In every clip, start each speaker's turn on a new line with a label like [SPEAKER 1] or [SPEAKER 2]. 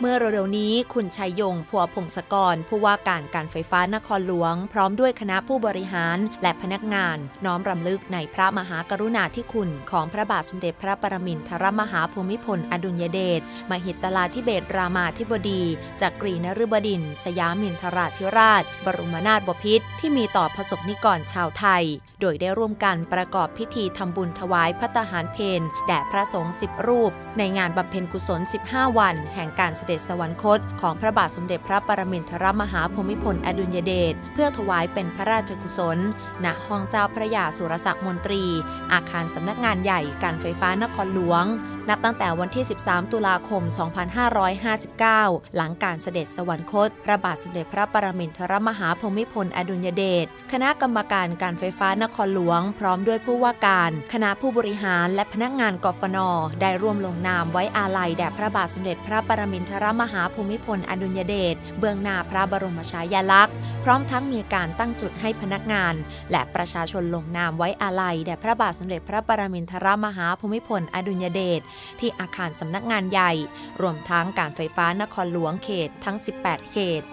[SPEAKER 1] เมื่อเร็วๆนี้คุณชัยยงพัวพงศกร ผู้ว่าการการไฟฟ้านครหลวง พร้อมด้วยคณะผู้บริหารและพนักงาน น้อมรำลึกในพระมหากรุณาธิคุณ ของพระบาทสมเด็จพระปรมินทรมหาภูมิพลอดุลยเดชมหิตลาธิเบศรามาธิบดีจากกรีนฤบดิน สยามินทราธิราช บรมนาถบพิตรที่มีต่อพระสกนิกรชาวไทย โดยได้ร่วมกันประกอบพิธีทำบุญถวายพระตาหารเพนแด่พระสงฆ์สิบรูป ในงานบำเพ็ญกุศล 15 วัน แห่งการเสด็จสวรรคตของพระบาทสมเด็จพระปรมินทรมหาภูมิพลอดุลยเดชเพื่อถวายเป็นพระราชกุศล ณ ห้องเจ้าพระยาสุรศักดิ์มนตรี อาคารสำนักงานใหญ่การไฟฟ้านครหลวงนับตั้งแต่วันที่ 13 ตุลาคม 2559 หลังการเสด็จสวรรคตพระบาทสมเด็จพระปรมินทรมหาภูมิพลอดุลยเดช คณะกรรมการการไฟฟ้านครหลวง พร้อมด้วยผู้ว่าการ คณะผู้บริหารและพนักงานกฟน ได้ร่วมลงนามไว้อาลัยแด่พระบาทสมเด็จพระปรมินทรมหาภูมิพลอดุลยเดช เบื้องหน้าพระบรมฉายาลักษณ์ พร้อมทั้งมีการตั้งจุดให้พนักงาน และประชาชนลงนามไว้อาลัยแด่พระบาทสมเด็จพระปรมินทรมหาภูมิพลอดุลยเดชที่อาคารสำนักงานใหญ่ รวมทั้งการไฟฟ้านครหลวงเขตทั้ง 18 เขต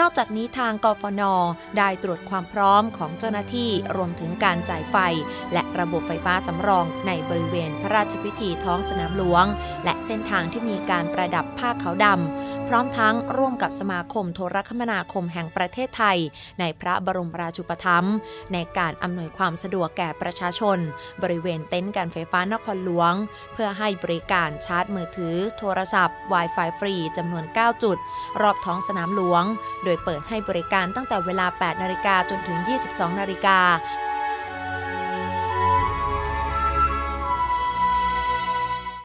[SPEAKER 1] นอกจากนี้ทางกฟน ได้ตรวจความพร้อมของเจ้าหน้าที่รวมถึงการจ่ายไฟ และระบบไฟฟ้าสำรองในบริเวณพระราชพิธีท้องสนามหลวง และเส้นทางที่มีการประดับผ้าขาวดำ ร้อมทั้งร่วมกับสมาคมโทรคมนาคมแห่งประเทศไทย ในพระบรมราชูปถัมภ์ในการอำนวยความสะดวกแก่ประชาชน บริเวณเต็นท์การไฟฟ้านครหลวง เพื่อให้บริการชาร์จมือถือ โทรศัพท์ Wi-Fi ฟรีจำนวน 9 จุด รอบท้องสนามหลวง โดยเปิดให้บริการตั้งแต่เวลา 8 นาฬิกาจนถึง 22 นาฬิกา